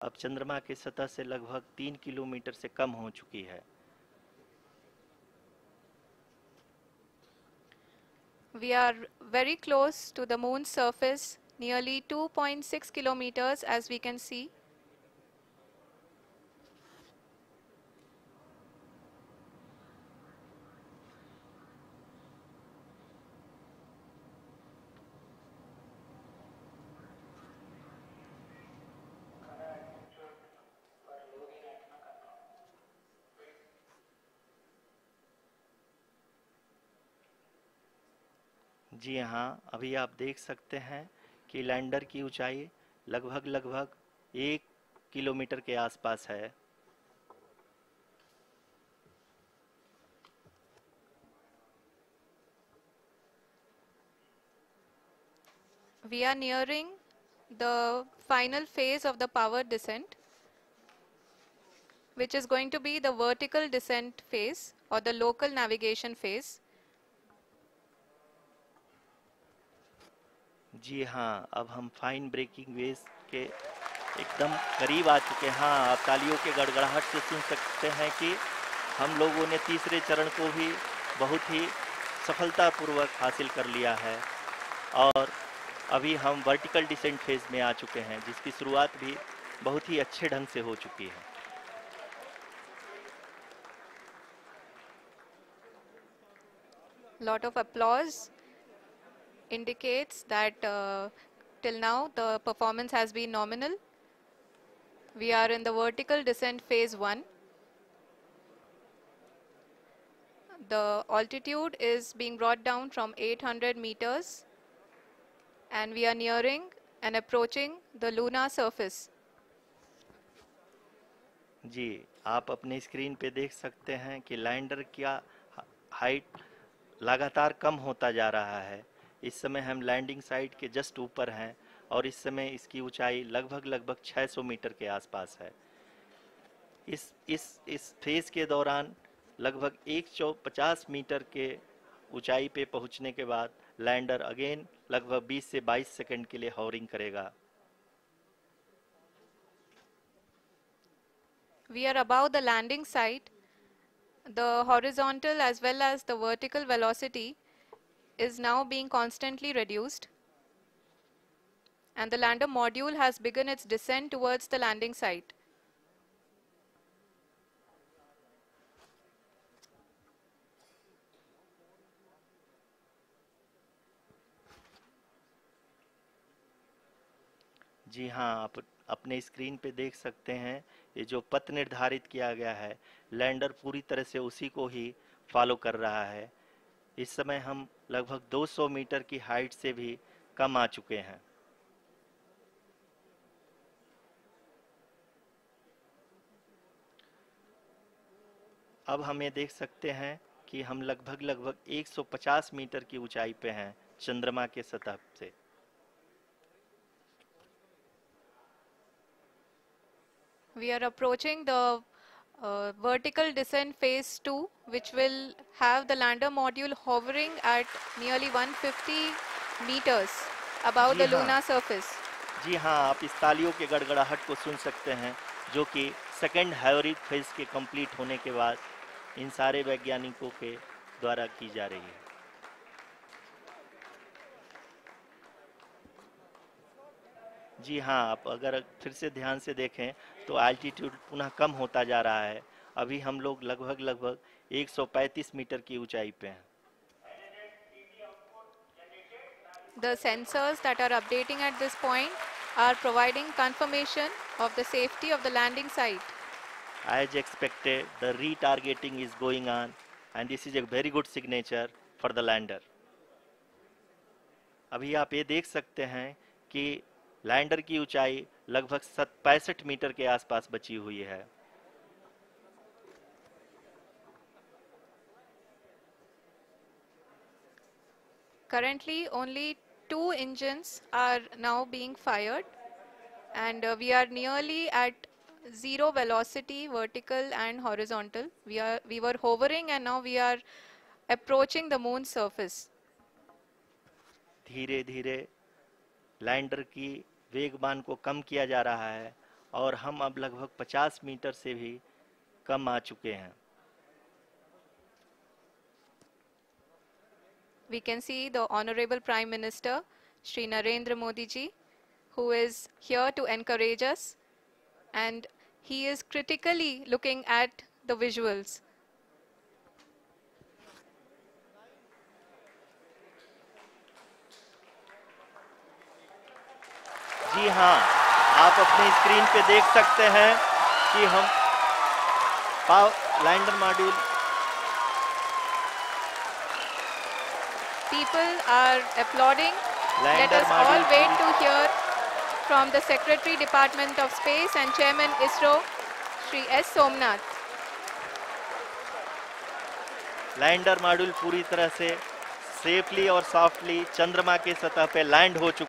अब चंद्रमा के सतह से लगभग तीन किलोमीटर से कम हो चुकी है। We are very close to the moon surface nearly two point six kilometres as we can see जी हाँ अभी आप देख सकते हैं कि लैंडर की ऊंचाई लगभग लगभग एक किलोमीटर के आसपास है। We are nearing the final phase of the power descent which is going to be the vertical descent phase और द लोकल नेविगेशन फ़ेज़ जी हाँ अब हम फाइन ब्रेकिंग वेव के एकदम करीब आ चुके हैं। हाँ आप तालियों के गड़गड़ाहट से सुन सकते हैं कि हम लोगों ने तीसरे चरण को भी बहुत ही सफलतापूर्वक हासिल कर लिया है और अभी हम वर्टिकल डिसेंट फ़ेज़ में आ चुके हैं, जिसकी शुरुआत भी बहुत ही अच्छे ढंग से हो चुकी है। Lot of applause. Indicates that uh, till now the performance has been nominal. We are in the vertical descent phase 1. The altitude is being brought down from 800 meters and we are nearing and approaching the lunar surface. जी आप अपने screen पे देख सकते हैं कि lander का height लगातार कम होता जा रहा है इस समय हम लैंडिंग साइट के जस्ट ऊपर हैं और इस समय इसकी ऊंचाई लगभग लगभग 600 मीटर के आसपास है इस इस इस फ़ेज़ के दौरान लगभग 150 मीटर के ऊंचाई पे पहुँचने के बाद लैंडर अगेन लगभग 20 से 22 सेकंड के लिए हॉरिंग करेगा We are above the landing site. The horizontal as well as the vertical velocity is now being constantly reduced. And the lander module has begun its descent towards the landing site. जी हाँ आप अपने screen पे देख सकते हैं ये जो पथ निर्धारित किया गया है लैंडर पूरी तरह से उसी को ही फॉलो कर रहा है इस समय हम लगभग 200 मीटर की हाइट से भी कम आ चुके हैं। अब हम ये देख सकते हैं कि हम लगभग लगभग 150 मीटर की ऊंचाई पे हैं चंद्रमा के सतह से। We are approaching the uh, vertical descent phase 2, which will have the lander module hovering at nearly 150 meters above the हाँ। lunar surface. जी हाँ आप इस तालियों के गड़गड़ाहट को सुन सकते हैं जो कि सेकेंड हायोरिक फ़ेज़ के कंप्लीट होने के बाद इन सारे वैज्ञानिकों के द्वारा की जा रही है जी हाँ आप अगर फिर से ध्यान से देखें तो एल्टीट्यूड पुनः कम होता जा रहा है अभी हम लोग लगभग लगभग 135 मीटर की ऊंचाई पे हैं The sensors that are updating at this point are providing confirmation of the safety of the landing site. As expected, the retargeting is going on and this is a very good signature for the lander. अभी आप ये देख सकते हैं कि lander की ऊंचाई लगभग पैंसठ मीटर के आसपास बची हुई है Currently, only two engines are now being fired, and uh, we are nearly at zero velocity, vertical and horizontal. We are we were hovering, and now we are approaching the moon's surface. धीरे धीरे lander की वेगबान को कम किया जा रहा है और हम अब लगभग 50 मीटर से भी कम आ चुके हैं। We can see the honourable prime minister Shri Narendra Modi ji who is here to encourage and he is critically looking at the visuals जी हाँ आप अपनी स्क्रीन पे देख सकते हैं कि हम पाव lander module people are applauding all wait to hear from the secretary department of space and chairman ISRO Shri S Somnath lander module पूरी तरह से सेफली और सॉफ्टली चंद्रमा के सतह पे लैंड हो चुका